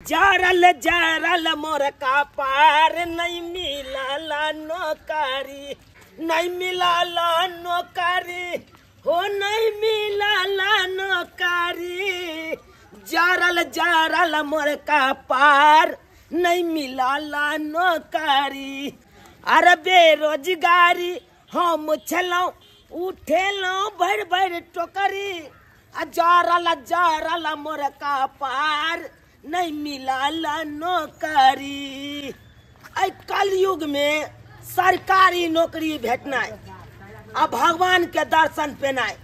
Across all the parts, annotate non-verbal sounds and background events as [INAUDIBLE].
जरल जरल, मोर का पार नहीं मिलला नौकरी, नहीं मिलला नौकरी, हो नहीं मिलला नौकरी। जरल जरल, मोर का पार नहीं मिलला नौकरी। अरे बेरोजगारी, हम छलौ, उठेलौ भर भर टोकरी जरल जरल, मोर का पार नहीं मिलला नौकरी। आई कलयुग में सरकारी नौकरी भेटनाइ आ भगवान के दर्शन पेनाइ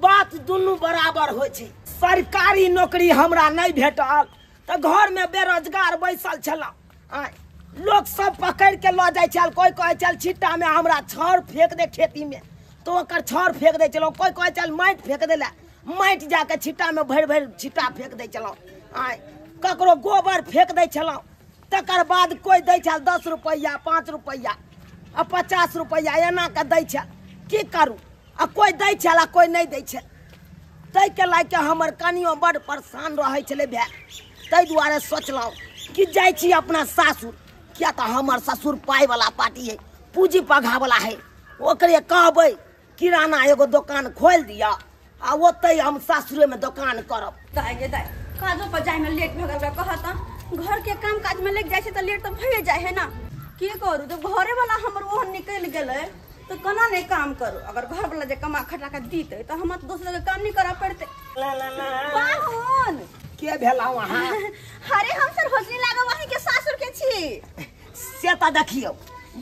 बात दुनू बराबर हो सरकारी नौकरी हमरा नहि भेटल तऽ घर में बेरोजगार बैसल आय, लोग सब पकड़ के लऽ जाइ छल कोई कहै चल छिट्टा में हमरा छड़ फेंक दे खेती में। तो छड़ फेंक दै छलहुँ कोई कहै चल माटि फेंक दे ला। माटि जाके छिट्टा में भरि भरि छिट्टा फेंक दै छलहुँ आय ककरो गोबर फेंक दै छलहुँ। तकर बाद कोई दै छल दस रुपैया, पाँच रुपैया, आ पचास रुपैया एना के दै छल। की करू? आ कोई दै छल आ कोई नहि दै छल। ताहि के लए के हमर कनियो बड परेशान रहै छलै भाय ताहि दुआरे सोचलहुँ कि जाइ छी अपना सासुर, किया तऽ हमर ससुर पाइ वाला पार्टी है पूंजी पघा वाला है ओकरे कहबै, किराना एगो दुकान खोलि दिअ, आ ओतै हम सासुरे में दुकान करब। दाय दाय काजो पर जाए में लेट भऽ गेल कहता घर के काम काज में लग जाए तऽ लेट तऽ भइए जाए है ना। की करू जब घरे वाला हमर ओहन निकलि गेलै तऽ केना नहीं काम करू? अगर घर वाला जे कमा खटा के दीते तऽ हम तऽ दोसर के काम नहीं करऽ पड़ते। के भेलहुँ अहाँ? [LAUGHS] अरे हम सर होजनी लागब वहीं के सासुर के छी। से देखियौ।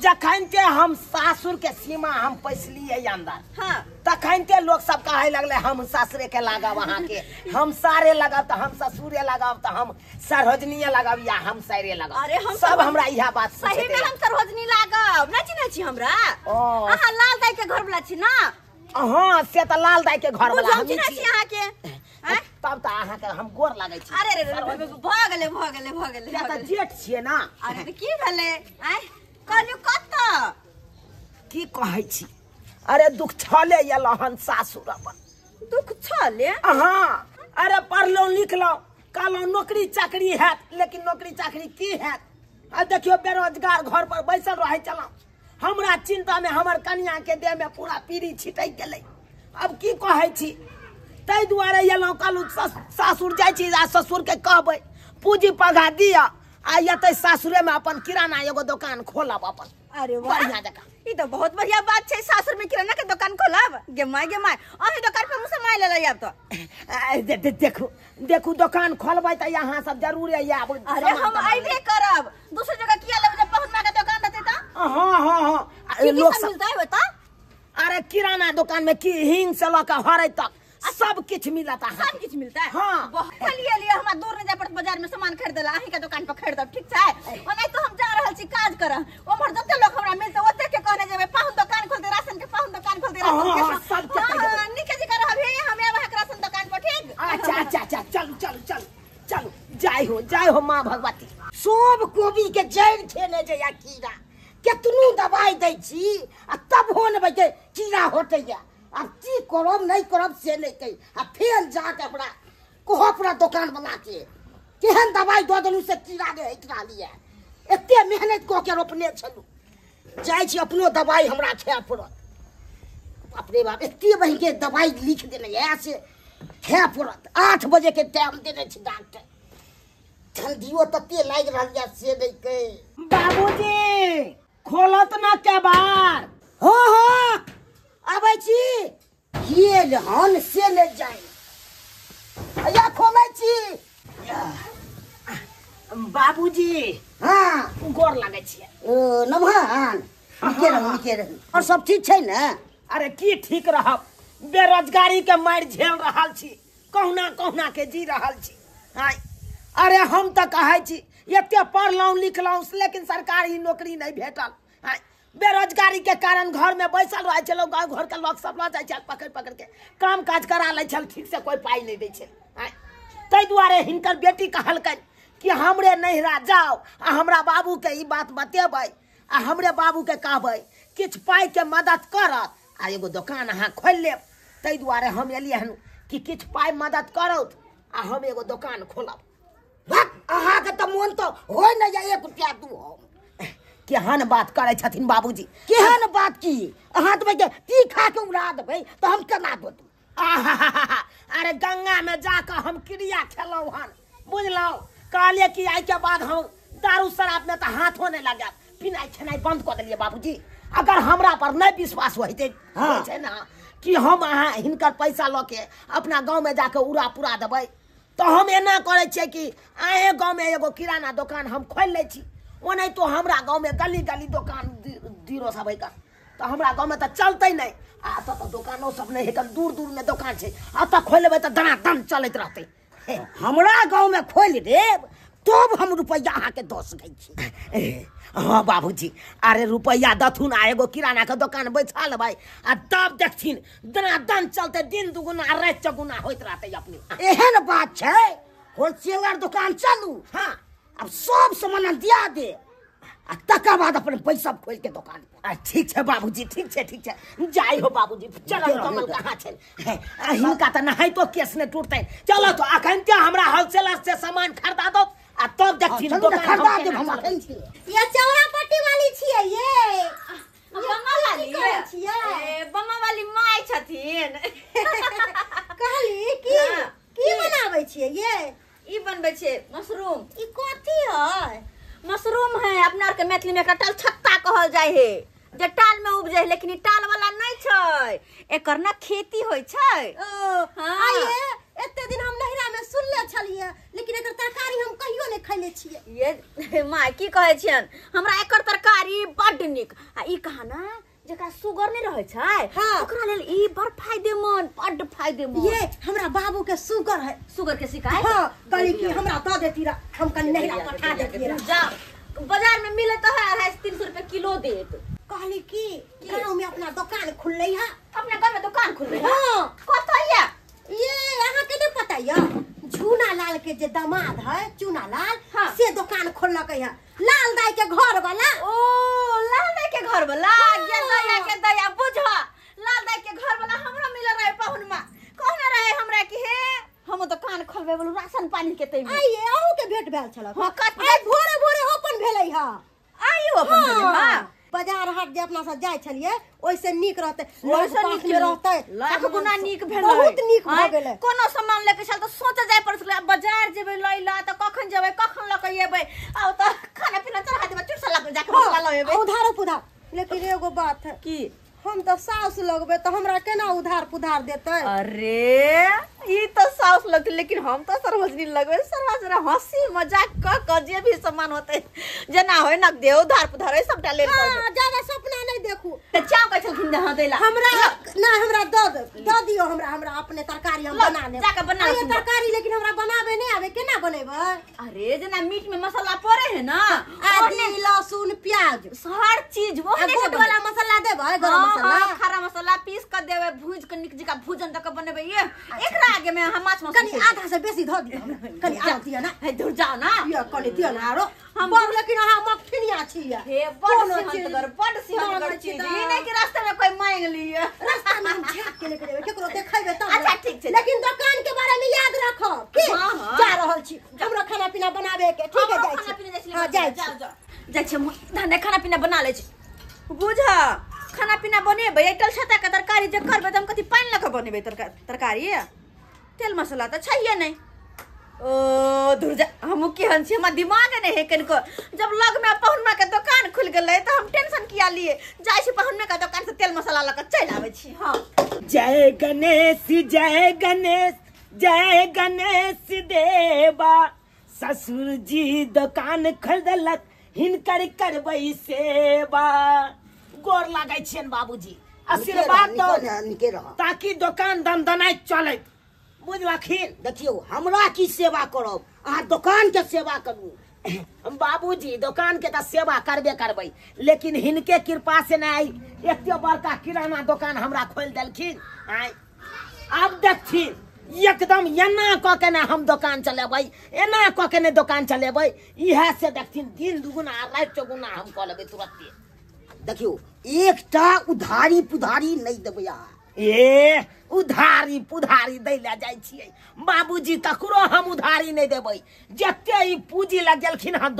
जखन ते हम सासुर के सीमा हम पैसलियै अंदर हाँ। तखनते लोग सब कहे लगले हम सासुरे के लगाव अहाँ के हम सारे लगाव तो हम ससुरे लगाव तो हम सरहजनिये लगाव या हम सारे लगाव अरे हम सब हमरा इहा बात सही में हम सर होजनी लागब। ना चिन्है छी हमरा। अहाँ लाल दाई के घर वाला छी ना? हाँ से तऽ लाल दाई के घर वाला हम चिन्है छी अहाँ के तब तऽ अहाँ के हम गोर लागै छी। अरे रे भऽ गेलै भऽ गेलै भऽ गेलै। जेठ छियै ना? अरे की भेलै? आय। कहलियो कतऽ की कहै छी? अरे दुख छले एल हन सासुर अपन। दुख छले? हाँ अरे पढ़लहुँ लिखलहुँ कहलहुँ नौकरी चाकरी हैत लेकिन नौकरी चाकरी की हैत? आ देखियो बेरोजगार घर पर बैसल रहे चलहुँ हमरा चिंता में हमर कनिया के देह में पूरा पीड़ी छिटक गेलै। अब की कहै छी? ताहि दुआरे एलहुँ कहलहुँ सस- सासुर जाइ छी आ ससुर के कहबै पूंजी पगा दिअ। आ एतै सासुरे में अपन किराना एगो दुकान खोलब अपन। अरे बढ़िया जकाँ ई तो बहुत बढ़िया बात छै सासुर में किराना के दुकान खोलब। गे माय गे माय अही दुकान पे मुझसे माय ले ले आब तो दे, दे, देखू देखू दुकान खोलबै तऽ यहाँ सब ज़रूर आब अरे हम अइबे करब। दूसरी जगह किया लेब जब बहुत महँगा दुकान रहते तो हाँ हाँ हाँ लोग सब मिलता है बता अरे किराना दुकान में की हिंग से लऽ के हरै तक सब किछ मिलत अहाँ सब कुछ मिलता है। हाँ। बहुत। लिए हमरा दूर नहीं जाय पड़त बाज़ार में सामान खरीदे ला। अही के दुकान पर खरीदब ठीक छै? ओनै तो हम जा रहल छी काज करऽ। ओमहर जते लोग हमरा मिलते ओते के कहने जेबे पाहुन दुकान खोल दे राशन के पाहुन दुकान खोल दे हाँ, राशन हाँ, के सब के। हाँ, निके जी कर अभी हम के राशन दुकान पर ठीक? अच्छा अच्छा अच्छा चलू चलू चलू चलू। जय हो जय हो माँ भगवती। सब कोबी के जड़ि खेने जइया कीड़ा। केतनो दवाई दै छी आ तब हो ने कीड़ा होटैया आब की करब नहीं करब से नहीं कही। आ फेर जाके हमरा कहो अपना दुकान वाला के केहन दवाई दऽ देलू से कीड़ा ने हटि लिए? एते मेहनत कऽ के रोपने छलू जाइ छी अपनो दवाई हमरा खाय पड़त। अपने बाप एते बही के दवाई लिख देने है से खाए पड़त। आठ बजे के टाइम देने छी डॉक्टर। ठंडियो तते लागि रहल यऽ से नहीं कहे। बाबूजी खोलत ना के बार हो हो। आबै छी। ये हन से ले जाए। या खोलै छी। बाबूजी। हाँ। गोर लागै छियै। नमहान नीके रहू नीके रहू। और सब ठीक छै ने? अरे की ठीक रहब? बेरोजगारी के मारि झेल रहल छी। कहुना कहुना के जी रहल छी। आय अरे हम तो कहै छी एते पढ़लहुँ लिखलहुँ लेकिन सरकारी नौकरी नहीं भेटल। आय बेरोजगारी के कारण घर में बैसल रहै घर के लोग सब लऽ पकड़ि पकड़ि के। काम काज करा लै ठीक से कोई पाई नहीं दै ताहि दुआरे हिनकर बेटी कहलकनि कि हमरे नैहरा जाओ आ हमरा बाबू के बात बतेबै, आ हमरे बाबू के पाइ के मदद करत आ एगो दोकान अहाँ खोलि लेब। ताहि दुआरे हम एलियै हन कि पाइ मदद करौत आ हम एगो दोकान खोलब। अहाँके तऽ मोन तऽ होइ नहि जाए एक रुपया दू हम केहन बात करै छथिन बाबूजी? केहन? बात की? अहाँ ती खा के उड़ा देबै? तऽ हम केना दो अरे गंगा में जाकर हम क्रिया खेलौं हन। बुझलौं कहलिए कि आई के बाद हम दारू शराब में तो हाथों नहीं लगा पिनाई खेनाई बंद कर दिलिए बाबूजी। अगर हमरा पर नहीं विश्वास होते हाँ। ना कि हम अहाँ हिनकर पैसा लऽ के अपना गाँव में जाके उड़ा पुरा देबै तो हम एना करे छियै कि अहे गाँव में एगो किराना दुकान हम खोल लै छी। ओनाहि तो हमरा गाँव में गली गली दुकान दी- दीरो सब है तो हमरा गाँव में तो चलते नहीं। आ तो, तो दुकानो सब नहीं है दूर दूर में दुकान छै। आ तो खोल लेबै तो दनादन चलत रहते। हे, हमरा गाँवमे खोल देब तब हम रुपया सकै छी। [LAUGHS] ए, हाँ बाबूजी अरे रुपया दथुन आ एगो किराना के दुकान बैठा लेबै आ तब देखथिन दनादन चलते दिन दुगुना रात चौगुना होइत रहते अपने। एहन बात छै होलसेलर दुकान चलू। हाँ। अब सब सामान दिया दे। आ तकर बाद अपन पैसा खोल के दुकान पर। ठीक छै बाबूजी ठीक है ठीक है जाई हो बाबूजी। चलो चलो, कमल कहाँ छै हे, हिनका तऽ नहीं तो केस ने टूटते। चलो तो अखन क्या हमरा होलसेलर से सामान खरीदा दो। आ तब ने दुकान खरीदा केना हम। एखन छी ये चौरा पट्टी वाली छियै ये। बम्मा वाली की छियै? ए, बम्मा वाली माय छथिन। [LAUGHS] कहली की हाँ। की बनाबै छियै ये? ई बनबै छै मशरूम। ई कथी है मशरूम है अपना आर के मैथिली में एकरा टलछत्ता कहल जाइ है जे टाल में उपजे है लेकिन ई टाल वाला नहीं छै। एकर ना खेती होइ छै। ओ हाँ। आइए एते दिन हम नहिरा में सुनले छलिए लेकिन एकर तरकारी हम कहियो नहीं खैले छियै। ये माय की कहै छियन? हमरा एकर तरकारी बड्ड नीक। आ ई कहा ना? जेकरा सुगर नहीं रहे छै हाँ। ओकरा लेल ई बड़ फ़ायदेमंद बड़ फ़ायदेमंद ये हमरा बाबू के शुगर है। सुगर के शिकायत? हाँ कहली कि हमरा दऽ देती रह हम कल नहिरा पठा देती रह जाओ बाज़ार में मिले तो है अढ़ाई तीन सौ रुपए किलो देत। कहली कि गाँव में अपना दुकान खुलले है। अपने घर में दुकान खुल रही है? हाँ। कत है ये अहाँ के नहीं पता ये झूना लाल के जे दामाद है चूना लाल हाँ। से दुकान खोलक है। लाल दाई के घर वाला ओ लाल दाई के घर वाला ये दया के दया बुझो लाल दाई के घर वाला हमरा मिल रहे पहुन में कहने रहे हमरा कि हे हम दुकान खोलबे बोलू राशन पानी के तई आई आइए के भेट भेल छलक। हाँ कत- भोरे भोरे ओपन भेलै हाँ। आई ओपन घरे, हाँ। बाज़ार हाट जे अपना सब जाय छलिए ओइसे नीक रहते। ओइसे नीक रहते। लाख गुना नीक भेलै। बहुत नीक भऽ आँय, गेलै। कोनो सामान लेके चल तऽ सोचे जाय पड़ै छलै बाज़ार जेबै लै ला तऽ कखन जेबै कखन लऽ के एबै? आ तऽ खाना पीना चढ़ा देबै चुरसा लऽ जाके मसला लऽ एबै। उधारो पुधार। लेकिन एगो बात है की? हम तो सास लगबे तो हमरा केना उधार पुधार देते? अरे! ई तो साउस लगते लेकिन हम तो सर्वजनी लगबे सरवा जरा हँसी मज़ाक क क जे भी सामान होते जेना होय न दे उधार पुधार सबटा करबे हाँ ज़्यादा सपना नहीं देखू। ते चाव कहै छलखिन दे हाँ देला हमरा ना हमरा दे दऽ दियो हमरा हमरा अपने तरकारी हम बना लेब जाके बना लेब। तरकारी लेकिन हमरा बनाबे नहीं आवे केना बनेबै? अरे जेना मीट में मसाला पड़े है ना आदि लहसुन प्याज। हर चीज़ वो गोट वाला मसाला देबै गरम मसाला? खरा मसाला पीस कर देवे भूज के निक जका भूजन तक बनेबे ये। एकरा आगे में हम माछ मछली [LAUGHS] कनी आधा से बेसी धऽ दियो कनी आधा दियो ना। है दूर जाओ ना। दियो कनी दियो ना आरो। हम हम- बड़ लेकिन अहाँ मखठिनिया छियै। हे बड़ सिहंतगर बड़ सिहंतगर मांगै छी ई नहीं कि रास्ते में कोई मांग लिए रास्ता में हम झाँक के लेके जेबै केकरो देखेबै तब अच्छा, ठीक छै। लेकिन दुकान के बारे में याद रखब की? हाँ, हाँ। जा रहल छी। हमरा खाना पीना बनाबे के ठीक है जाइ खाना पीना छी हाँ छी। जाओ जाओ जाइ छी धन्ने खाना पीना बना ले छी। बुझ खाना पीना बनेबै एकल छता के तरकारी जे करबै त हम कथी पानि लऽ कऽ बनेबै तरकारी? तेल मसाला तो छैहे नहीं। ओ दूर जा हम केहन छी हमरा दिमाग नहीं है कनिको जब लग में पहुनमा के दुकान खुल गेलै तो हम टेंशन किया लिए। छी पहुनमा के दुकान से तेल मसाला लऽ कऽ चलि आबै छी हाँ। जय गणेश जय गणेश जय गणेश देवा। ससुर जी दुकान खरीदलक हिनकर करबै सेवा। गोर लागै छियन बाबूजी आशीर्वाद दो ताकि दुकान दनदनाइत चलैत। बुझलखिन देखियौ, हमरा की सेवा करब? अहाँ दुकान के सेवा करू। बाबूजी दुकान के सेवा करबे करबै, लेकिन हिनके कृपा से नहीं एते बड़का किराना दुकान हमरा खोल देलखिन। आय आब देखथिन, एकदम एना कऽ के ने हम दुकान चलेबै, एना कऽ के ने दुकान चलेबै, इएह से देखथिन, दिन दुगुना, राति चौगुना हम कऽ लेबै तुरंते देखियौ, एकटा उधारी पुधारी नहीं देबै अहाँ। ए उधारी पुधारी दै ले जाइ छियै बाबूजी ककरो हम उधारी नहीं देबै जते ई पूंजी लग गेलखिन हन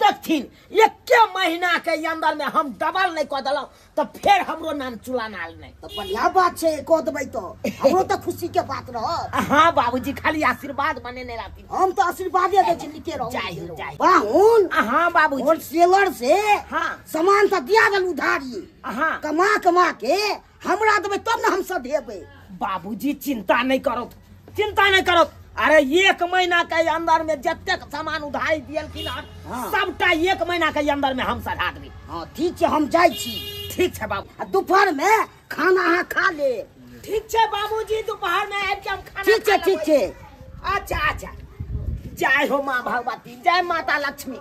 देखथिन एके महीना के अंदर में हम डबल नहीं कऽ देलहुँ तऽ फेर हमरो नाम चुलानाल नहीं। तो बढ़िया बात छै कह देबै तो हमरो तो खुशी के बात रहत। हाँ बाबूजी खाली आशीर्वाद बनेने रहथिन। हम तो आशीर्वादे दे छी निके रहू। जय हो, जय हो। हाँ बाबूजी। होलसेलर से हाँ। सामान तो दिया देल उधारी। हाँ। कमा कमा के हमरा देबै तब ने हम सब सधेबै बाबूजी चिंता नहीं करो चिंता नहीं करो अरे एक महीना के अंदर में जतेक सामान उधारी हन हाँ। सबटा एक महीना के अंदर में हम सधा देबै हाँ ठीक छै हम छी। ठीक छै बाबू। दुपहर में खाना अहाँ खा लेब ठीक छै बाबूजी दोपहर में आबि हम खाना ठीक खा ठीक। छै। अच्छा अच्छा। जय हो माँ भगवती जय माता लक्ष्मी।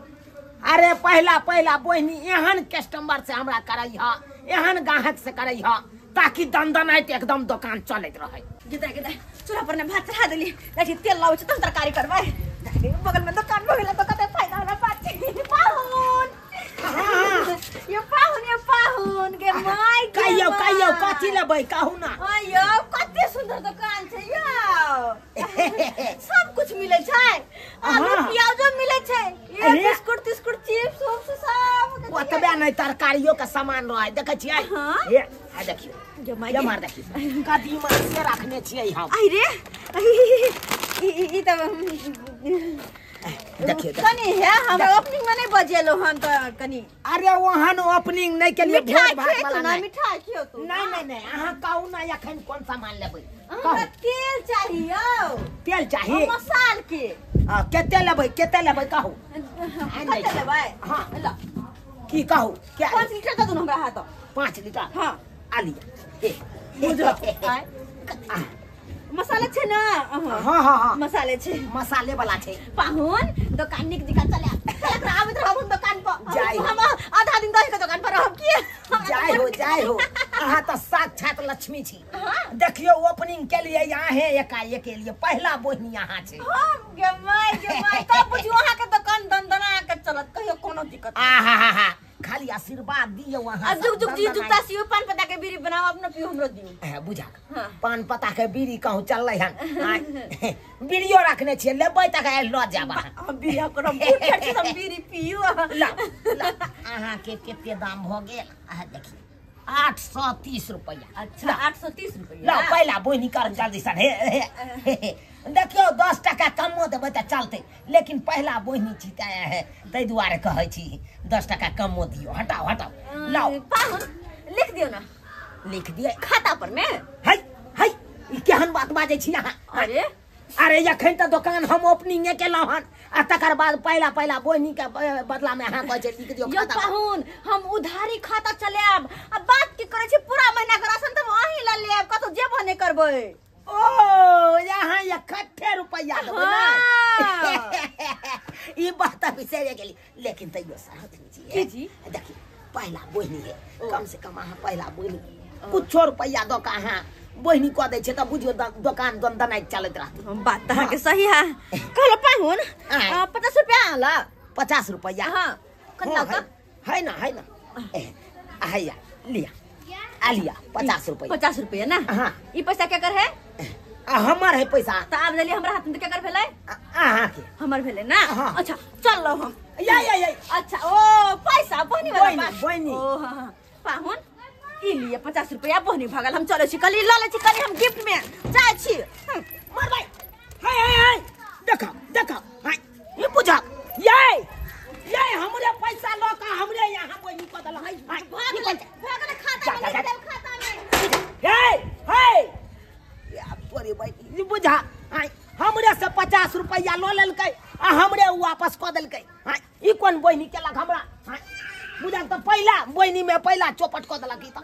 अरे पहला पहला बहिनी एहन कस्टमर से हमरा करई ह एहन ग्राहक से करई ह ताकि दंदनाइत एकदम दुकान चलैत रहे। गिदा गिदा। चूल्हा पर भात चढ़ा दिली देखी तेल छ, तब तरकारी करबै बगल में दुकान हो गेलै तो कते फ़ायदा होना पाहुन ये पाहुन ये पाहुन के माय के कहियो माय। कहियो कथी लेबै कहू ना अयो कते सुंदर दुकान छै यौ [LAUGHS] सब कुछ मिलै छै आलू। प्याजो मिलै छै ये अरे। बिस्कुट तिस्कुट चिप्स उप्स सब ओतबे नहीं तरकारियों का सामान रहे देखे छियै हाँ। हे आ देखियो जो माय ये मार देखियो कदीमा से रखने छियै हम आई रे ई ई- ई त देखियो। कनी है हम ओपनिंग में नहीं बजेलो हम तो कनी। अरे वहाँ ओपनिंग नहीं के लिए भोज भात वाला तू ना नहीं। मिठाई खियो तू नहीं नहीं नहीं अहाँ कहू ना एखन कोन सामान लेबै। हमरा तेल चाहिए तेल चाहिए मसाल के। आ, कते लेबै कते लेबै कहू। कते। लेबै? हाँ। ल। की कहू क्या? पाँच लीटर दे दू हमरा हाथ। पाँच लीटर? हाँ। आ लिया हे। [LAUGHS] आय। आ, मसाला छै ना? अहाँ। हाँ हाँ हाँ। मसाले छै। मसाले वाला छै। पाहुन दुकान निक दिखा चले। चलत रह आबत हम दुकान पर जाय हम आधा दिन दही के दुकान पर रहब की? जय हो जय हो। अहाँ तो साक्षात लक्ष्मी छी। हाँ। देखियो ओपनिंग के लिए यहाँ है एकाएक के लिए। पहला बोहनी यहाँ छै। हम गे माय गे माय तब बुझियो अहाँ के दुकान दंदना के चलत। कहियो कोनो दिक्कत आ हा हा हा। खाली आशीर्वाद दियो वहाँ। जुग जुग जी जुगता सियो पान पता के बीड़ी बनाओ अपना पियो हमरो दियो। बुझा हाँ। पान पता के बीड़ी कहूँ चल हन। [LAUGHS] आय, बीड़ियो रखने छियै लेबै तक आइ लऽ जाबा अहाँ। हम बूढ़ छट से हम बीड़ी पियो। ला ला अहाँके कते दाम भऽ गेल? आ देखिए आठ सौ तीस रुपया। अच्छा। आठ सौ तीस ला रुपया पहिला बोहनी कर जल्दी सन हे हे, हे, हे। देखियो दस टका कमो देबै तऽ चलतै। लेकिन पहिला बोहनी छी तैं है ताहि दुआरे कहै छी दस टका कमो दियौ। हटाओ हटाओ लाओ लिख दियो ना। लिख दियै। खाता पर में है। है केहन बात बाजै छी अहाँ? अरे। अरे एखन तो दोकान हम ओपनिंगे केलहुँ हन आ तकर बाद पहिला पहिला बोहनी के बदला में अहाँ कहै लिख दियौ खाता। पाहुन हम उधारी खाता चलाब। आ बात की करे छी पूरा महीना के राशन तऽ अहीं ला लेब कतौ जेबो नहि करबै। ओ यहाँ इकट्ठे रुपया देबै। ने। [LAUGHS] ई बात तऽ बिसरे गेली। लेकिन तैयो सहत की जी? जी? देखिए पहला बोहनी है कम से कम अहाँ पहला बोहनी। कुछ रुपया दऽ कऽ अहाँ बोहनी कऽ दै छै तऽ बुझियो दोकान दन चलैत रहतै। बात अहाँके सही है। कहलो पाहुन हाँ। पचास रुपया आला पचास रुपया। हाँ। कतना हाँ, का है है ना। है ना हैया लिया। आ लिया पचास रुपया। पचास रुपया ना? हाँ। ई पैसा क्या कर है हमर है पैसा। तऽ आब देलियै हमरा हाथ में क्या कर भेलै? आ- अहाँके। हमर भेलै ना? हाँ। अच्छा चल लो हम। या या या। अच्छा ओ पैसा बहनी वाला बात। बहिनी। ओ हाँ हाँ। पाहुन लिए पचास रुपया बहनी भगल हम चलै कली कली हम गिफ्ट में। छी। हम्म, भाई। हाय हाय हाय। देखा देखा। हाय ये बुझा ये ये हमरे पैसा लो का हमरे यहाँ कोई नहीं पता हाय हाय। भाग ले खाता में लिख देब खाता में। हे हे। या तोरे भाई ये बुझा हाय हमरे से पचास रुपया लो लेलकै आ हमरे वापस कऽ देलकै। हाय ई कोन बहिनी केलक हमरा? हाय। बुझा तऽ पहिला बहिनी में पहिला चौपट कऽ देलक ई तऽ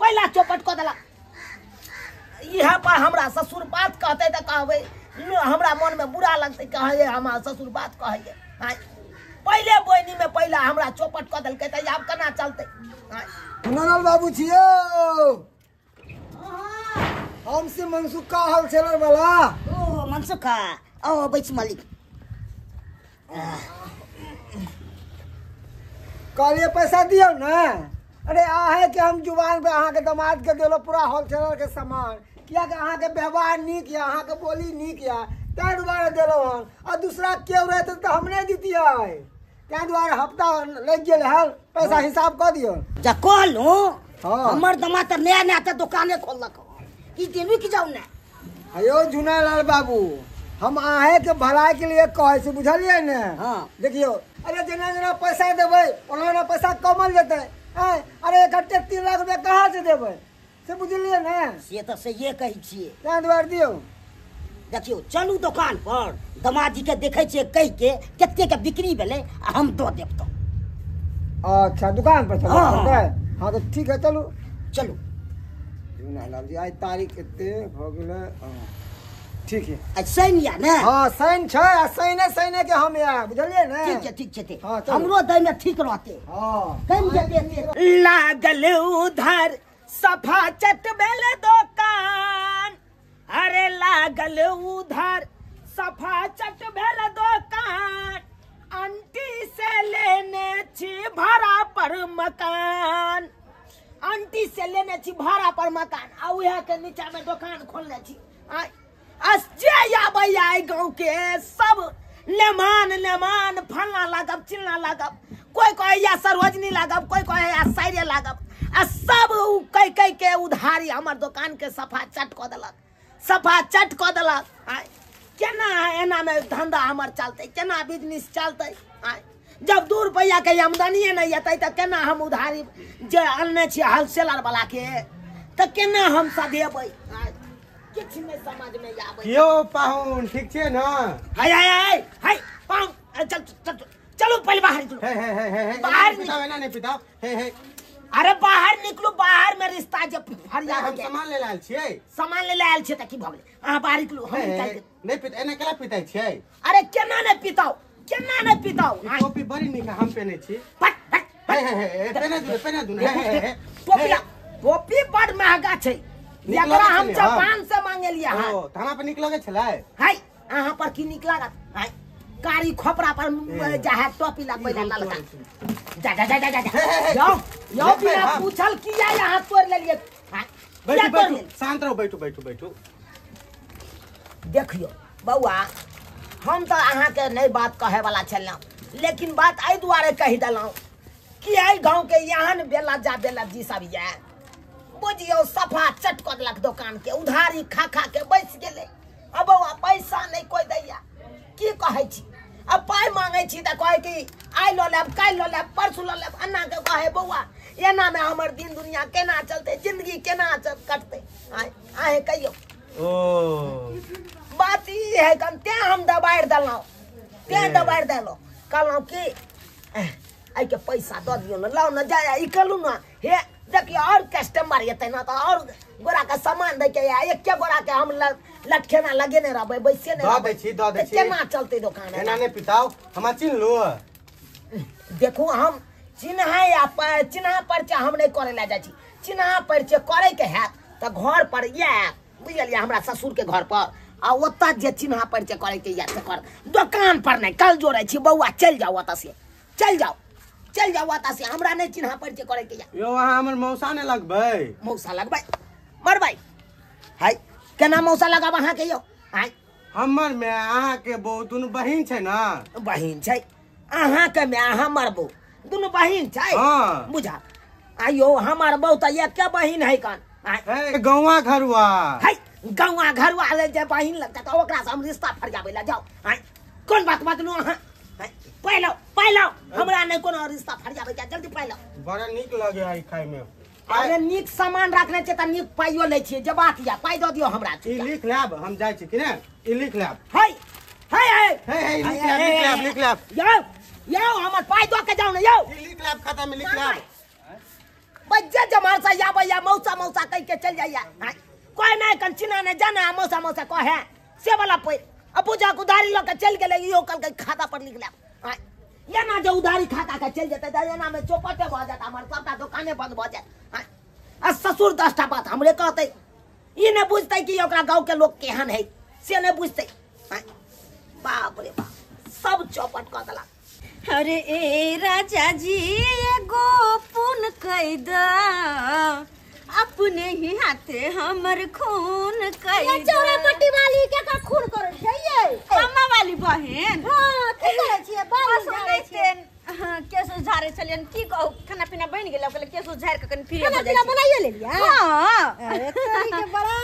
पहिला चौपट कऽ देलक इहे पर हमरा ससुर बात कहते तऽ कहबै। न, हमरा मन में बुरा लगतै कहै हमरा ससुर बात कहैए आय पहिले बहिनी में पहिला हमरा चौपट कऽ देलकै तऽ आब केना चलतै? ननल बाबू छियो। हमसे मनसुख का होलसेलर वाला ओ मनसुखा। ओ बैच मालिक। कहलिए पैसा दियो ना। अरे आहे कि हम ज़ुबान पे अहाँ के दामाद के देलो पूरा होलसेलर के सामान। किया कि अहाँ के व्यवहार नीक या अहाँ के बोली नीक या ताहि दुआरे देलो हन। और दूसरा केओ रहते तो हम नहीं दितियै। ताहि दुआरे हफ़्ता लग गेल हल पैसा हिसाब कऽ दियौ। जा कहलू हाँ। हमर दमाद तो नया नया तो दुकाने खोललक की देवी की जाऊ ना? अयो झुनालाल बाबू हम आहे के भलाई के लिए कहै छी बुझलियै ने? हाँ। देखियो अरे जना जेना पैसा देबै ओना पैसा कमल जेतै हैं? अरे इकट्ठे तीन लाख रुपया कहाँ से देबै? से बुझलिए ने? से तो से ये कहै छियै। ताहि दुआरे दियौ। देखियो चलू दुकान पर। दमाद जी के देखे छियै कह के कते के बिक्री भेलै आ हम दऽ देब तो अच्छा दुकान पर चलो। हाँ। हाँ। तो ठीक है चलू। चलू। झुनालाल जी आइ तारीख भऽ गेलै। हाँ। ठीक है। या ने? हाँ छै आ शनि के हम आयब बुझलियै ने? ठीक छै ठीक छै ठीक। हाँ, हमरो दै में ठीक रहते। हाँ। कम जेते लागल उधर सफ़ा चट बेल दुकान। अरे लागल उधर सफ़ा चट बेल दुकान। आंटी से लेने छी भाड़ा पर मकान। आंटी से लेने छी भाड़ा पर मकान आ उहे के नीचा में दुकान खोलने छी। आ जे आबै गाँव के सब लेमान लेमान फलना लागब, चिलना लागब। कोई कहे या सरोजनी लागब, कोई कहे या साइरे लागब। आ सब उ कह कह के उधारी हमर दुकान के सफ़ा चट कऽ देलक। सफ़ा चट कऽ देलक। आय, केना एना में धंधा हमर चलतै? केना बिज़नेस चलतै? आय, जब दू रुपया के आमदनिये नहीं एतै, तऽ केना हम उधारी जे अनने छियै होलसेलर वाला के? तऽ केना हम सधेबै? आय किछु नहि समझ में आबै। यौ पाहुन ठीक छियै ने? हाय हाय हाय हाय पाँव अरे चल चल चल- पहले बाहर निकलो। हे हे हे हे हे बाहर पिताओ एना नहीं पिताओ हे हे। अरे बाहर निकलो बाहर में रिश्ता जब फरिया हम सामान ले लायल छियै? सामान ले आयल छै की भऽ अहाँ बाहर निकलो हम निकालि। नहीं पिता एना केला पिताई छियै? अरे केना नहि पिताओ केना नहि पिताओ टोपी बड़ी नीक हम पहने छी। फट फट हे हे हे पहने दू पहने दू हे हे। टोपी टोपी बड़ महँगा छै। एकरा हम हाँ। से हँ। तऽ हमरा पर नीक लगे छलै? हाय अहाँ पर की नीक लागत? हाय कारी पर। जाहे टोपी लगबै ललका। जा जा जा जा जा हे, हे, हे, जाओ जाओ बिना हाँ। पूछल किया यहाँ तोड़ लेलिए हाय बैठू शांत रहो बैठू बैठू बैठू। देखियो बौआ हम तो नहीं बात कहे वाला लेकिन बात एहि दुआरे कहि देलहुँ कि एहि गाँवके एहन बेला जा बेला जी सब ये बुझियौ सफ़ा चट कऽ देलक दोकान के उधारी खा खा के बैस गेलै। अब बौआ पैसा नहीं कोई दैया। की कहै छी? अब पाइ मांगै छी तऽ कहै कि आइ लऽ लेब काल्हि लऽ लेब परसू लऽ लेब अन्ना के कहे बौआ। एनामे हमर दिन दुनिया केना चलतै ज़िंदगी केना चल कटतै? आइ अहें कहियौ। ओ। बात ई है कन तें हम दबाड़ि देलहुँ। तें दबाड़ि देलहुँ। कहलहुँ कि एहिके पैसा दऽ दियौ ने। लाउ ने जाय ई कहलहुँ ने हे देखियो और कस्टमर एतै ने तऽ और गोरा के सामान दै के या एके गोरा के हम ल- लटकेना लगेने रहबै बैसे दऽ दै छी, दै तऽ छी। केना चलतै दोकान। एना नहीं पिताओ हमरा चिन्ह लो। देखू हम चिन्हा या प- चिन्हा परिचय हम नहीं करे ला जाइ छी। चिन्हा परिचय करे के हैत तऽ घर पर आयब बुझलियै हमरा ससुर के घर पर। आ ओतऽ जे चिन्हा परिचय करे के या से कर। दुकान पर नहीं कल जोड़े छी बौआ चल जाओ ओतऽ से। चल जाओ। चल जाओ ओतऽ से हमरा नहीं चिन्हा परिचय करे के या यो अहाँ हमर मौसा ने लगबै। मौसा लगबै? मरबै हाय केना मौसा लगाब अहाँके यौ? हाय। हमर में अहाँ के बहु दुनू बहिन छै ने। बहिन छै। अहाँके माय हमर बहू। दुनू बहिन छै? हाँ। बुझा। आइयो हमर बहू तऽ एके बहिन है कन। आय, हे गौवा घरुआ। है गौआ घरवा ले जे बहिन लगता तऽ ओकरा से हम रिश्ता फरियाबै लए जाओ आय कोन बात बतलू अहाँ? आय, पहिलो पहिलो हमरा नहि कोनो रिश्ता फरियाबै के जल्दी पहिलो बड़ा नीक लगे है खाय में अरे नीक सामान राखने छै तऽ नीक पाइयो लै छियै जे बात यऽ पाइ दऽ दियौ हमरा ई लिख लेब हम जाइ छी कि ने ई लिख लेब है है है। हे हे लिख लेब लिख लेब लिख लेब यौ यौ हमर पाइ दऽ के जाउ ने यौ। ई लिख लेब खाता में लिख लेब बच्चे जमार से या भैया मौसा मौसा कह के चल जाइया? कोई नहीं कल चिना ने जाना मौसा मौसा को है से वाला पे पूजा को उधारी लो के चल गेले यो कल के खाता पर लिख ले हाँ? ये ना जो उधारी खाता के चल जेते ये ना में चौपटे भ जाता हमार सबटा दुकाने बंद भ जात हाँ? आ ससुर दसटा बात हमरे कहते ई ने बुझते कि ओकरा गाँव के लोग केहन है, से ने बुझते? बाप रे बाप, सब चौपट कह देलक अरे, ए राजा जी, एगो पुन कैद अपने ही हाथे हमर खून कैद चौरा पट्टी वाली के का खून कर छैये अम्मा वाली बहन। हाँ की करे छियै बाबू बस ओनाहिते हाँ, केस झाड़े छलियन की कहू खाना पीना बनि गेल ओकरा केस झाड़ि के कनि फ्री खाना हो पीना छी। बनाइए लेलियै हाँ। अरे तोरी के बड़ा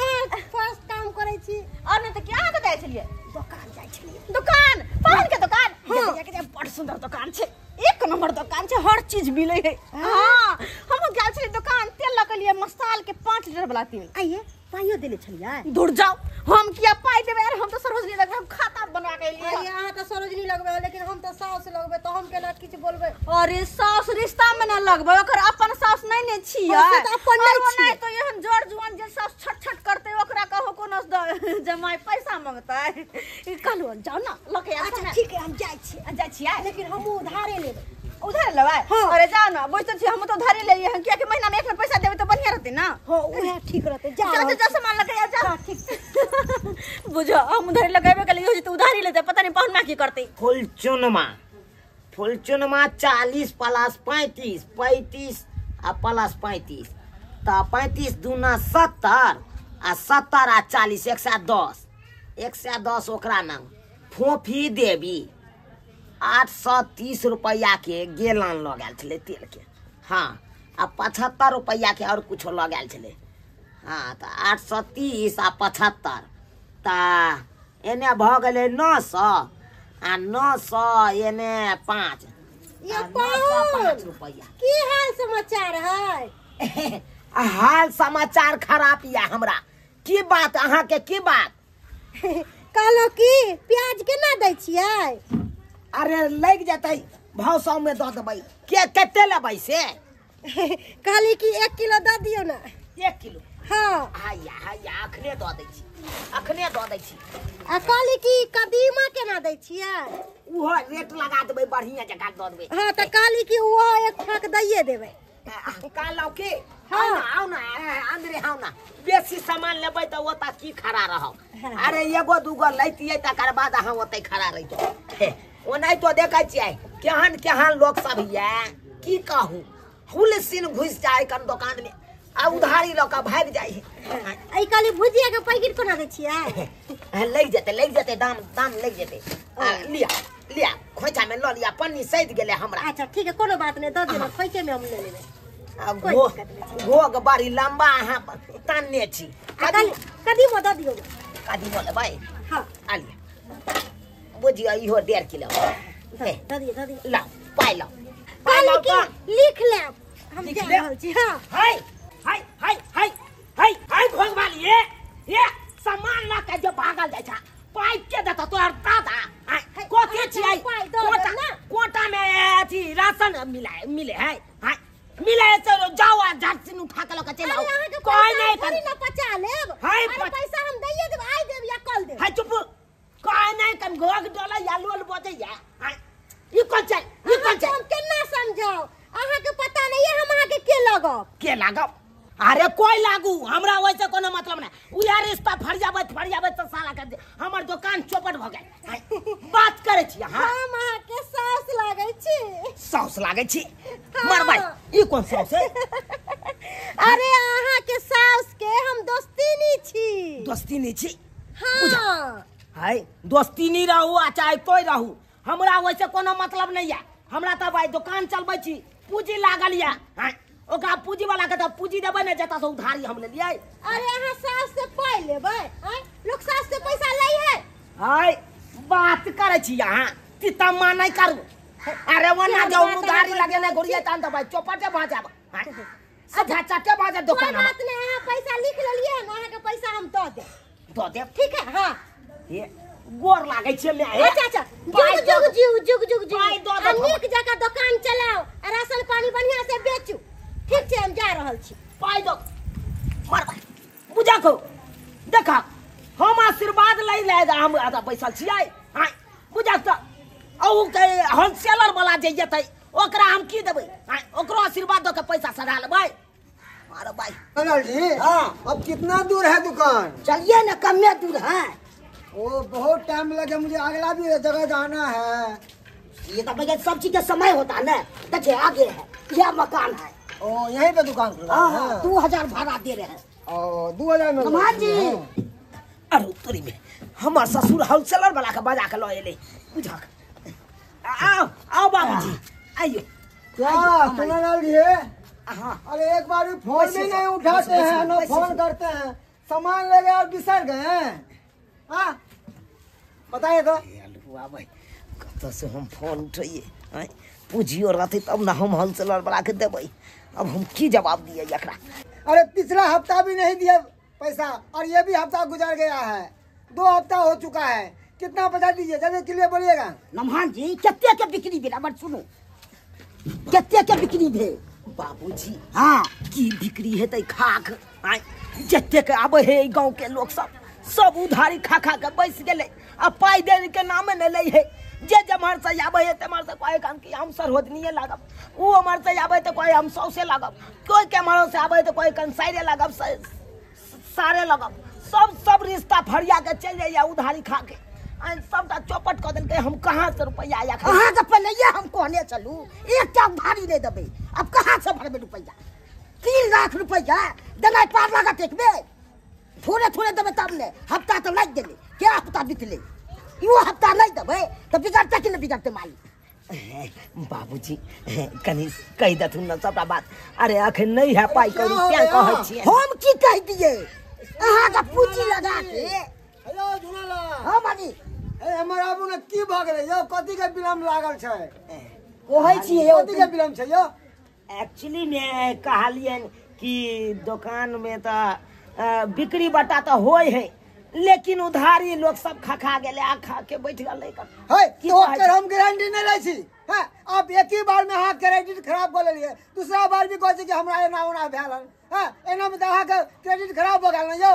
फास्ट काम करै छी। और नहीं तो क्या कतऽ जाइ छलियै दुकान जाइ छलियै दुकान पान के दुकान। हाँ। के बड़ सुंदर दुकान छै। एक नंबर दुकान छै हर चीज़ मिले है। हाँ। हम गेल दुकान तेल लऽ मसाल के पाँच लीटर वाला तेल। आइए। पाइयो देले छलियै? दूर जाओ। हम किया पाई देबै? यार हम तो सरोजनी लगबै हम खाता बनवा के लिए आइए अहाँ तऽ सरोजनी लगबै लेकिन हम तऽ साउस लगबै तऽ हम केना किछु बोलबै? अरे सास रिश्ता में ना लगबै ओकर अपन सास नहीं ने छियै। हाँ, अपन वो छियै। तो एहन जड़ जुआन जे सास छट छट करते ओकरा कहो कोनो जमाई पैसा मांगतै। ई कहलू जाओ ना लके अच्छा ठीक है हम जाइ छी जाइ छियै। लेकिन हम उधारे लेबै। उधार लेबै? हाँ। अरे जाओ ना बुझते छियै हम तो उधारे ले लिए हैं किया कि महीना में एक बार पैसा देबै तो बढ़िया रहते ना? हाँ उहे ठीक रहतै। जा जा जा सामान लगे आ जा बुझो हम उधारी लगाबे के लिए हो तो उधारी लेते पता नहीं पहुँचना की करते। फुलचुनमा फुलचुनमा चालीस प्लस पैंतीस पैंतीस आ प्लस पैंतीस। तो पैंतीस दूना सत्तर आ सत्तर आ चालीस एक सौ दस। एक सौ दस ओकरा नाम। फोफी देवी आठ सौ तीस रुपया के गेलन छलै तेल के। हाँ आ पचहत्तर रुपया के और कुछो लगायल छलै। हाँ तो आठ सौ तीस आ पचहत्तर। एने भऽ गेलै नओ सौ आ नौ सौ एने पाँच। ये रुपया। की हाल समाचार है? [LAUGHS] हाल समाचार खराब यऽ हमरा। की बात? अहाँके की बात? [LAUGHS] कहलो की प्याज केना दै छियै? अरे लागि जेतै भाव सौ में दऽ देबै। के कते लेबै से [LAUGHS] कहली कि एक किलो दऽ दियौ ने। एक किलो? हाँ। हैया हैया अखने दऽ दै छी अखने दऽ दै छी। आ कहली कि कदीमा केना दै छियै? ओहो रेट लगा देबै बढ़िया जकाँ दऽ देबै। हाँ तऽ कहली कि ओहो एक फाक दैये देबै। कहलहुँ की आउ ना आउ ना अंदरे आउ ना। बेसी सामान लेबै तऽ ओतऽ की खड़ा रहब? अरे एगो दूगो लैतियै तकर बाद अहाँ ओतै खड़ा रहितो। ओनाहितो देखै छियै केहन केहन लोक सब यऽ की कहू? हुल सिन घुसि जाए कन दोकान में आ उधारी लऽ कऽ भागि जाइ है एहि कहली भुजिया के पैकेट कोना दै छियै? लागि जेतै लागि जेतै दाम दाम लागि जेतै। लिया लिया खोइछा में लऽ लिया पन्नी सैध गेलै हमरा। अच्छा ठीक है कोनो बात नहीं दऽ दियौ खोइके में हम ले लेबै। घो दिक्कत घोग बड़ी लंबा अहाँ तानने छी। आ कहली कदीमा दऽ दियौ। ने कदीमो लेबै हाँ। आ लिया बुझियो इहो डेढ़ किलो हे, लाउ पाइ लाउ पाइ तऽ लिख लेब हम लिख जा लेब? रहल छी हाँ। हाय हाय हाय हाय हाय हाय भगवान ये ये सामान ला के जो भागल जाइ छ। पाइ के देत तोहर दादा। हाय कोते छियै पाइ दऽ कोटा ने। कोटा में अथी राशन मिले मिले है? हाय मिले चलो जाओ आ झट उठा के लके चलो अहाँके कोई नहीं कर ना पचा लेब। हाय, पैसा हम दैये देब आइ देब या कल देब। हाय चुप। कोई नहीं कन घोग डोला या लोल बोते या? ई कोन छै ई कोन छै हम केना समझाउ अहाँके पता नहीं है हम अहाँके के लगब? के लागब? अरे कोई लागू? हमरा वैसे कोनो मतलब नहीं। उया रिश्ता फरियाबत फरियाबत तो साला कर दे हमर दुकान चौपट भ गेल। बात करे छी हाँ हम अहाँके सास लागै छी। सौस लागे छी? मर भाई ई कोन सौस है? [LAUGHS] अरे अहाँके सास के हम दोस्तीनी छी। दोस्ती नहीं छी? हाँ। हाय दोस्ती नहीं रहू आ चाहे कोई रहू। हमरा वैसे कोनो मतलब नहीं है। हमरा तो भाई दुकान चलबै छी पूंजी लागल या। ओकरा पूंजी वाला के तो पूंजी देबै ने जता से उधारी हम ले लियै अरे अहाँ सास से पाइ लेबै? लोग सास से पैसा लै है। हाय बात करे छी यहाँ तितम्मा नहीं करू। अरे वना जो उधारी लगे ना गुड़िया तान तो भाई चौपटे भा जाब अच्छा चटे भा जाब कोई दुकान बात नहीं अहाँ पैसा लिख लेलियै ना अहाँके पैसा हम दऽ देब। दो दे ठीक है? हाँ। ये गोर लागे छे मैं हे। अच्छा अच्छा। जुग जुग जुग जुग जुग जुग। आ नीक जकाँ दुकान चलाओ आ राशन पानी बढ़िया से बेचू। ठीक छै हम जा रहल छी। पाइ दो। मार बुझा को? देखा हम आशीर्वाद लै ले हम आधा बैसल छियै। हाय बुझा तो औ के होलसेलर वाला जे जेतै ओकरा हम की देबै? हाय ओकरो आशीर्वाद दऽ के पैसा सधा लेबै। मारो भाई जी हाँ। अब कितना दूर है दुकान? चलिए ना कमे दूर है। ओ बहुत टाइम लगे मुझे अगला भी जगह जाना है। ये तो भैया सब चीज़ का समय होता है ना देखिए आगे है यह मकान है। ओ यहीं पे दुकान खुला हाँ दो हज़ार भाड़ा दे रहे हैं। ओ दो हज़ार में कमाल जी। अरे उत्तरी में हमार ससुर होलसेलर वाला के बजा के लो एले। बुझा के। आओ आओ बाबूजी आइए। क्या आइए, सुना लाल जी है हाँ। अरे एक बार भी फ़ोन भी नहीं उठाते हैं न फ़ोन करते हैं। सामान ले गए और बिसर गए हैं। हाँ। बताइए तो। भाई से हम फ़ोन आँय पूछियो रहते तब ना हम होलसेलर वाला के देबै। अब हम की जवाब दिए एकरा? अरे पिछला हफ़्ता भी नहीं दिया पैसा और ये भी हफ़्ता गुजर गया है। दो हफ़्ता हो चुका है। कितना पैसा दीजिए जल्दी क्लियर बोलिएगा। नमहान जी कते के बिक्री भेल? हमर सुनू। कते के बिक्री भेल? बाबूजी हाँ। की बिक्री हेतै खाक? आँय जते के आबै है गाँव के लोग सब। सब उधारी खा खा के बैस गए आ पाई दे के नामे नहि लै है। जे जमहर से आबै है तमहर से कहै काम कि हम सरहोदनीये लागब। ऊ हमर से आबै तऽ कहै हम सौसे लागब। कोई के से आबै तऽ कहै कंसाइरे लागब, स- सारे लगब। सब सब रिश्ता फरिया के चल जाइए उधारी खा के। सबटा चौपट कऽ देलकै, हम कहाँ से रुपैआ आया अहाँ के पहले हम कहने चलू एकटा उधारी नहीं देबै। अब कहाँ से भरबै रुपैया? तीन लाख रुपैया देनाइ पार लागत एक बेर। थोड़े थोड़े देबै तब ने हफ़्ता तो लागि गेलै। क्या हफ़्ता बितलै? इहो हफ़्ता नहीं देबै तऽ बिगड़तै कि नहि बिगड़तै मालिक? बाबूजी कनी कहि देथुन न सबटा बात। अरे अखन नहीं है पाइ कौड़ी तें कहै छियै। हम की कहि दियै? अहाँके पूंजी लगा के। हेलो झूलालाल हाँ मालिक। ए हमर आबू ने की भऽ गेलै यौ? कथी के विलम्ब लागल छै? कहै छियै यौ। कथी के विलम्ब छै यौ? एक्चुअली में कहलियन कि दुकान में तो अ, बिक्री बट्टा तो होय है लेकिन उधारी लोग सब खा खा गेले आ खा के बैठ गेल है है की तो हम गारंटी नहीं लै छी। आप एक ही बार में अहाँ क्रेडिट खराब कऽ लेलियै दूसरा बार भी कहै कि हमरा एना ओना भेल हन एना में तऽ अहाँके क्रेडिट खराब भऽ गेल यौ।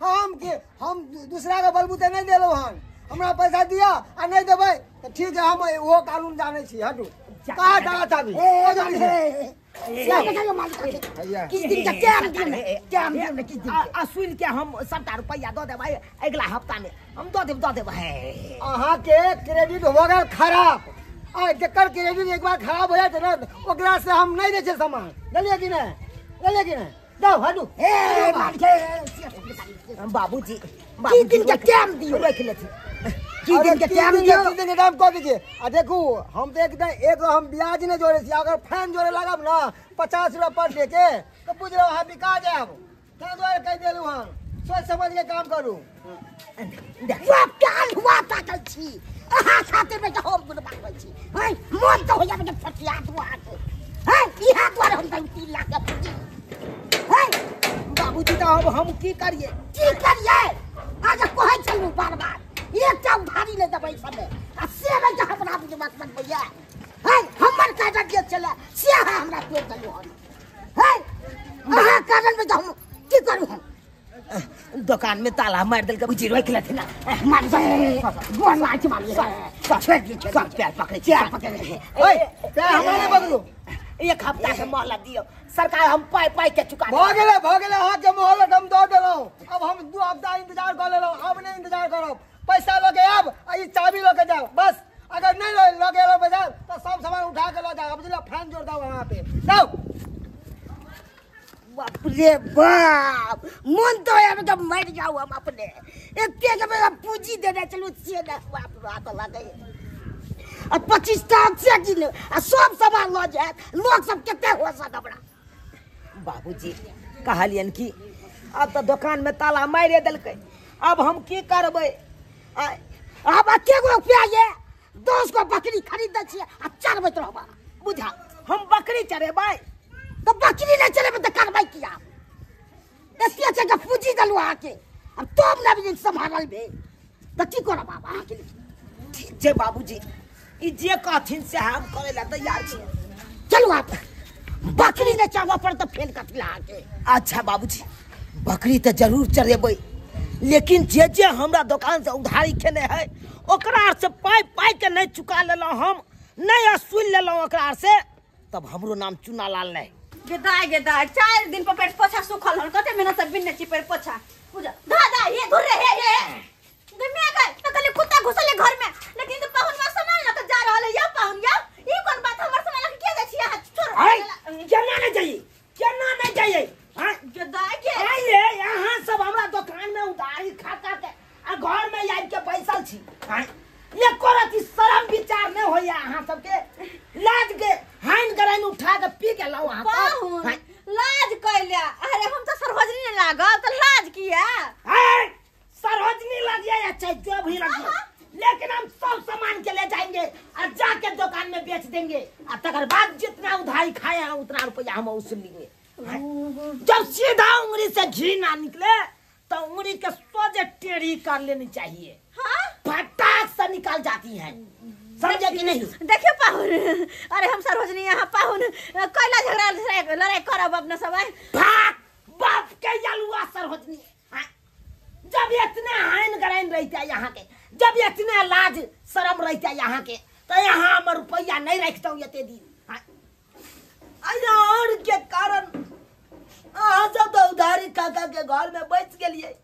हम के हम दूसरा के बलबूते नहीं देलहुँ हन। हमरा पैसा दिअ आ नहीं देबै तऽ ठीक है हम ओहो कानून जानै छी हटू। कहाँ डाला से। किस दिन का टाइम दिन है दिन किस दिन? के असुल के हम सबटा रुपया देबै अगला हफ़्ता में। हम दऽ देब है अहाँके क्रेडिट हो गेल खराब। आ जकर क्रेडिट एक बार खराब हो जाए ने ओकरा से हम नहीं दै सामान। बुझलियै कि नहीं? बुझलियै कि नहीं? जाओ ए मालिक। बाबूजी। किस दिन का टाइम दियो रख लेथिन का टाइम कह दीजिए? आ देखू हम तो एकदम एक हम ब्याज नहीं जोड़े छी अगर फ़ैन जोड़े लगब ना पचास रुपया पर डे के तो बुझ रहे हम बिका जाब ताहि दुआरे कहि देलू हम? सोच समझ के काम करू। अहाँ खातिर में हम बुलबाबै छी। हैं मन तो हो के फटिया हैं इहा द्वारे हम लाख के पूंजी हैं बाबूजी तो अब हम की करिए? की करिए? आज कहै छलू बार बार। एकटा उधारी ले देबै सबे आ से में जे हमरा बुझबाक बनबैया हैं हमर कागज़ जे छले से अहाँ हमरा तोड़ देलू हन हैं अहाँ कागज़ में जे हम की करू हम? दुकान में ताला मार देलकै बुझी रोकि लेथिन ना। मार दे गोर लाग छी मार छोड़ दी छोड़ सब पैर पकड़े पैर पकड़े ओए पैर हमरा नहीं बदलू एक हफ़्ता के मोहलत दियो। सरकार हम पाई पाई के चुका भऽ गेलै भऽ गेलै अहाँके मोहलत हम दऽ देलहुँ। अब हम दू हफ़्ता इंतज़ार कऽ लेलहुँ अब नहीं इंतज़ार करब। पैसा के आयब चाबी के जाओ बस। अगर नहीं लऽ के एलहुँ बाज़ार तो सब सामान उठा के लऽ जाओ बुझलिए फ़ैन जोड़ दो वहाँ पे। जाओ बाप रे बाप! मन तो यार जब मर जाओ हम अपने। एते जब मेरा पूंजी देने चलो से बाप रात लगे अब पच्चीस टाक से गिन आ सब सामान लो जाए लोग सब कितने हो सा हमरा। बाबूजी, कहलियन कि अब तो दुकान में ताला मारे देलकै। अब हम की करबै? अब गो रुपया ये दस को बकरी खरीद छिए आ रहबा बुझा? हम बकरी चढ़ेबै तो बकरी नहीं चलेबे तो करबै किया? के पूंजी दलु आके अब तुम ना भी संभालल बे तो की करब बाबा आके ठीक छै बाबूजी। ई जे कहथिन से हम करे ला तैयार छी। चलू आप बकरी ने चाहवा पर तो फेल आके अच्छा बाबूजी बकरी तो ज़रूर चढ़ेबै। लेकिन जे जे हमरा दुकान से उधारी खेने है ओकरा से पाइ पाइ के नहीं चुका लेलहुँ हम नहीं असुल लेलहुँ ओकरा से तब हमरो नाम चुना लाल नहीं। गेदाय गेदाय चार दिन पर पेट पोछा सुखल हन कते मेहनत से बिन्ने छी पेट पोछा। पूजा दादा ये धुर रे हे हे गमे गए तो कल कुत्ता घुसले घर में लेकिन तो पहुन पहुंचवा सामान लेकर जा रहल है। या पाहुन या ई कौन बात हमर समय लग के जाइ छियै? छोड़। आय केना नहीं चाहिए केना नहीं चाहिए गदाय के आइए यहाँ सब हमरा दुकान में उधारी खा खा के आ घर में आबि के बैसल छी? एको रति शरम विचार नहीं होइया अहाँ सबके। लाज के हाइन गराइन उठा के पी के अहाँ सब। लाज कैल्या? अरे हम तो सरहजनी ने लागल तो लाज किया? सरोजनी लगिया या चाहे जो भी लगिया। लेकिन हम सब सामान के ले जाएँगे और जाके दुकान में बेच देंगे। और तकर बाद जितना उधारी खाए हैं उतना रुपया हम वसूल लेंगे। जब सीधा उंगली से घी ना निकले तो उंगली के सोजे टेढ़ी कर लेनी चाहिए। हाँ? फटाक से निकल जाती है। समझे कि नहीं? देखियो पाहुन। अरे हम सरहजनी यहाँ पाहुन। कैला झगड़ा लड़ाई करब अपना सब। बाप के यलुआ सरोजनी हाँ? जब इतने हाइन गराइन रहते यहाँ के जब इतने लाज शरम रहते यहाँ के तो यहाँ हम रुपया नहीं रखता हूँ ये दिन। हाँ? के कारण अहाँ सब तो उधारी काका के घर में बैठ गेलिए।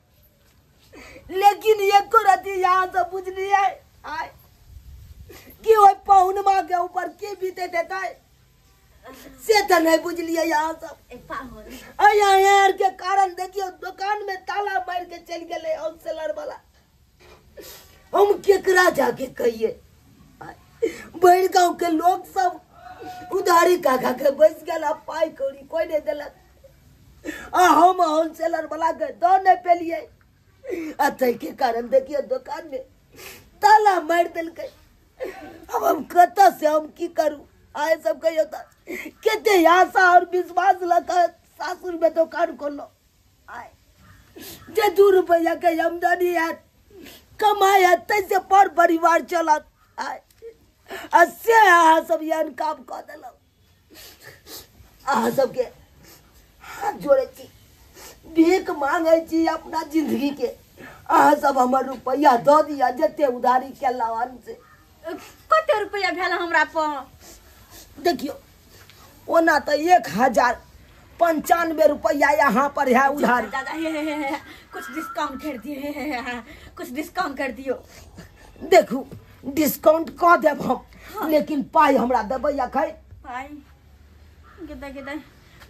लेकिन एको रति यहाँ से बुझलिए आय कि ओहि पहुनमा के ऊपर के बीते देता से तो नहीं बुझलिए यहाँ सब यार के कारण देखियो दुकान में ताला मार के चल गए होलसेलर वाला। हम केकरा जाके कहिए? भैर गाँव के लोग सब उधारी काका के बैस गया पाई कौड़ी कोई नहीं दिलक। आ, हम होलसेलर वाला के दो नहीं पेलिए। आ तै के कारण देखिए दुकान में ताला मार दिलकै। अब हम कत से, हम की करूँ? आए सब कहियो त केते आशा और विश्वास लगा सासुर में दुकान खोलो आए जे दू रुपया के आमदनी है कमाई है तैसे पर परिवार चलत। आए आ सब यान काम कऽ देलहुँ अहाँ सबके हाथ जोड़े छी भीख मांगे छी अपना ज़िंदगी के। अहाँ सब हमर रुपया दऽ दिया जते उधारी केलहुँ अन्न से। कते रुपया भेल हमरा पर? देखियो ओना तो एक हज़ार पंचानवे रुपया यहाँ पर है उधारी। दादा हे, हे, हे, हे, कुछ डिस्काउंट कर दियो हे, हे, हे, कुछ डिस्काउंट कर दियो। देखू डिस्काउंट कऽ देब हम लेकिन पाइ हमरा देबै अखन भाई गेदा गेदा।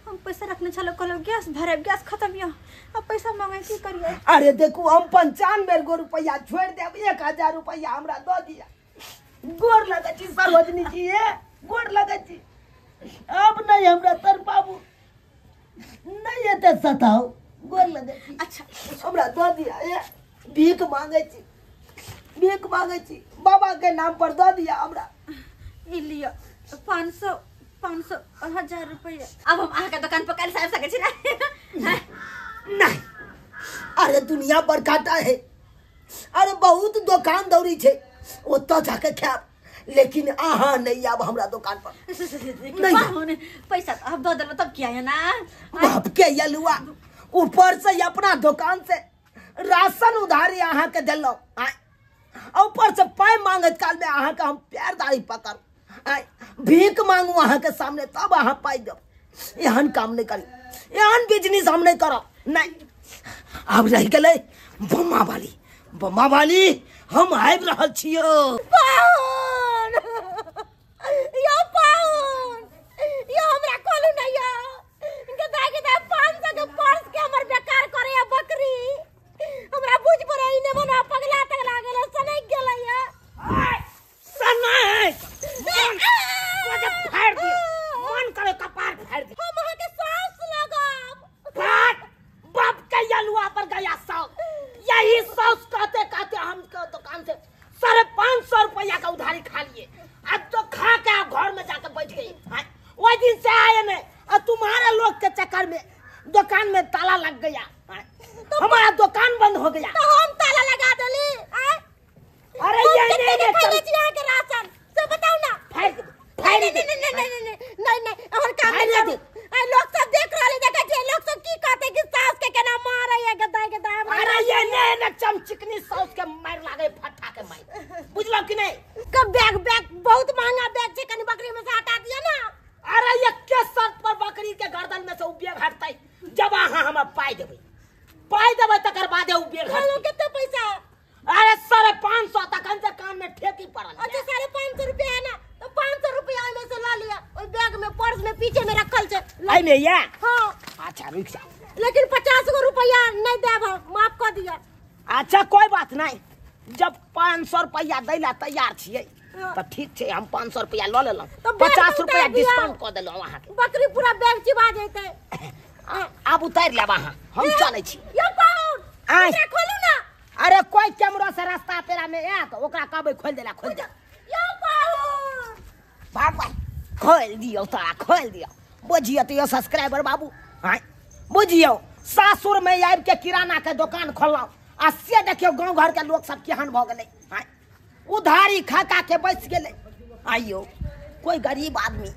हम पैसा रखने छलो कहलो गैस भरे गैस खत्म यो अब पैसा मांगे की करिए? अरे देखो हम पंचानवे गो रुपया छोड़ देब एक हज़ार रुपया हमरा दऽ दिया। गोर लगे छी सरोजनी जी ये गोर लगे छी। अब नहीं हमरा तर बाबू नहीं एते सताओ गोर लगे छी। अच्छा हमरा दऽ दिया ये भीख मांगै छी भीख मांगै छी बाबा के नाम पर दऽ दिया हमरा। ई लियो पाँच सौ। पाँच सौ और हज़ार रुपया। अब हम दुकान पर काल्हि से आबि सकै छी नहीं। अरे दुनिया है। अरे बहुत दुकान दौड़ी छै। ओतऽ जाके लेकिन अहाँ नहीं आब हमरा दुकान पर। नहीं। पैसा तो अब दो देबो तब किया है ना? बाप के यलुआ। ऊपर से अपना दुकान से राशन उधारी अहाँ के आ ऊपर से पाइ मांगत काल में अहाँ के हम पैर दाढ़ी पकड़। भीख मांगू अहाँ के सामने, तब अहाँ पाइ देब। एहन काम नहीं करी, एहन बिज़नेस हम नहीं करब। नहीं। आब रह गेलै बम्मा वाली बम्मा वाली हम आबि रहल छियौ। बेकार हमरा बुझ मना पगला तगला गेल सनै गेलै या सनाइ मन सोझे फाड़ि दियौ मन करे कपार फाड़ि दियौ हम अहाँ के सास लगाब। बात बाप के यलुआ पर गया सौ यही सौस कहते कहते हम के दुकान से साढ़े पाँच सौ रुपया का उधारी खा लिए। अब तो खा के आप घर में जाकर बैठ गई। हाँ, वही दिन से आए नहीं और तुम्हारे लोग के चक्कर में दुकान में ताला लग गया। हाँ, हमारा दुकान बंद हो गया। तो हम ताला लगा देली। अरे ये नहीं नहीं के राशन से बताओ ना। फाड़ दे, फाड़ नहीं दे। नहीं नहीं नहीं नहीं नहीं नहीं और काम नहीं दे। आ लोग सब देख रहले देखै छै लोग सब की कहते कि सास के केना मारे है गदाई गदाई अरे ये नहीं ना चमचिकनी सौस के मार लागे फट्टा के मार। बुझलो कि नहीं? कब बैग बैग बहुत महँगा बैग छै कनी बकरी में से हटा दिया ना। अरे ये के शर्त पर बकरी के गर्दन में से उबियग हटतै? जब अहाँ हम पाइ देबै। पाइ देबै तकर बादे उबियग हेलो हटतै। कितना पैसा? अरे सारे पाँच सौ तक हमसे कान में ठेकी पड़ा अच्छा सारे पाँच सौ रुपया है ना? तो पाँच सौ रुपया में से ला लिया। ओहि बैग में पर्स में पीछे में रखल छे। आई में या। हाँ। अच्छा रुक जा लेकिन पचास को रुपया नहीं देब हम माफ़ कर दिया। अच्छा कोई बात नहीं। जब पाँच सौ रुपया दै ला तैयार छियै। हाँ। तो ठीक छे हम पाँच सौ रुपया लो लेलहुँ। तो पचास रुपया डिस्काउंट कर कऽ देलहुँ अहाँके। बकरी पूरा बैग चिबा जैते। [LAUGHS] आब उतार ले अहाँ। हम हाँ। चलै छी। यौ कौन आइ खोलू। कोई कैमरा से रास्ता पेरा में आयत ओकरा कहबै खोल देला खोल दे। यो भाग भाग खोल दियौ तोरा खोल दियौ। बुझियौ तो यो सब्सक्राइबर बाबू। हाँ बुझियौ सासुर में आबि के किराना के दुकान खोललहुँ आ से देखियौ गाँव घर के लोग सब केहन भऽ गेलै। हाँ उधारी खा खा के बैस गेलै। आइयो। कोई गरीब आदमी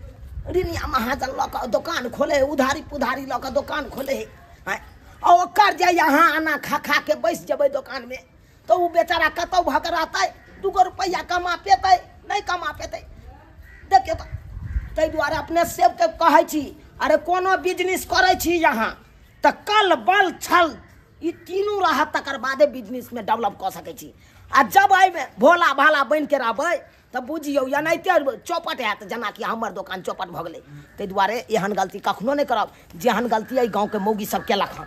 ऋणिया महाजन लऽ कऽ दुकान खोले है उधारी पुधारी लऽ कऽ दुकान खोले है। हाँ आ ओकर जे यहाँ आना खा खा के बैस जेबै दुकान में तो वो बेचारा कत कतौ भगराता दू गो रुपया कमा पेतै नहीं कमा पेतै देखिए ते तो, दुआरे अपने सेब के कहे अरे कोनो बिज़नेस करे यहाँ? तो कल बल छल ये तीनू रहत तकर बादे बिजनेसमे डेवलप कर सकै आ जब एहिमे भोला भाला बन के रहबै तो बुझियो, एनाहिते चौपट हेत जना कि हमारे दोकान चौपट भऽ गेलै। ताहि दुआरे एहन गलती कखनो नहीं करब जेहन गलती गाँव के मौगी सब केलक हँ